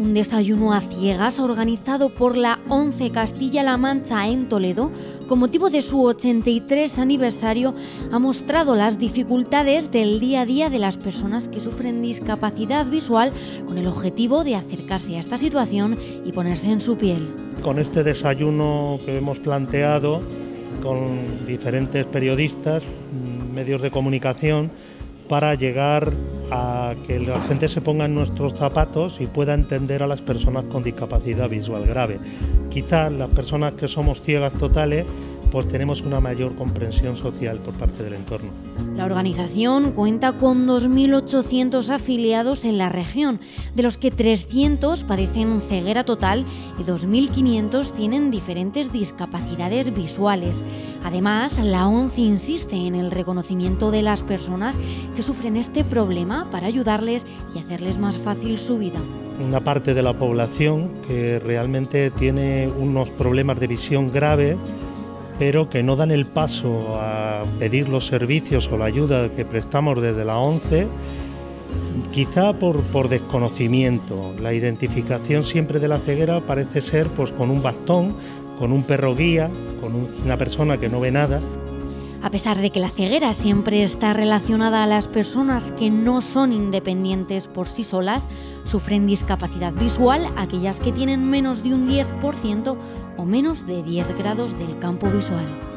un desayuno a ciegas organizado por la 11 Castilla-La Mancha en Toledo con motivo de su 83 aniversario ha mostrado las dificultades del día a día de las personas que sufren discapacidad visual con el objetivo de acercarse a esta situación y ponerse en su piel. Con este desayuno que hemos planteado con diferentes periodistas, medios de comunicación, para llegar a que la gente se ponga en nuestros zapatos y pueda entender a las personas con discapacidad visual grave. Quizás las personas que somos ciegas totales pues tenemos una mayor comprensión social por parte del entorno. La organización cuenta con 2.800 afiliados en la región, de los que 300 padecen ceguera total y 2.500 tienen diferentes discapacidades visuales. Además, la ONCE insiste en el reconocimiento de las personas que sufren este problema para ayudarles y hacerles más fácil su vida. Una parte de la población que realmente tiene unos problemas de visión grave pero que no dan el paso a pedir los servicios o la ayuda que prestamos desde la ONCE, quizá por, por desconocimiento. La identificación siempre de la ceguera parece ser pues, con un bastón, con un perro guía, con una persona que no ve nada. A pesar de que la ceguera siempre está relacionada a las personas que no son independientes por sí solas, sufren discapacidad visual aquellas que tienen menos de un 10% o menos de 10 grados del campo visual.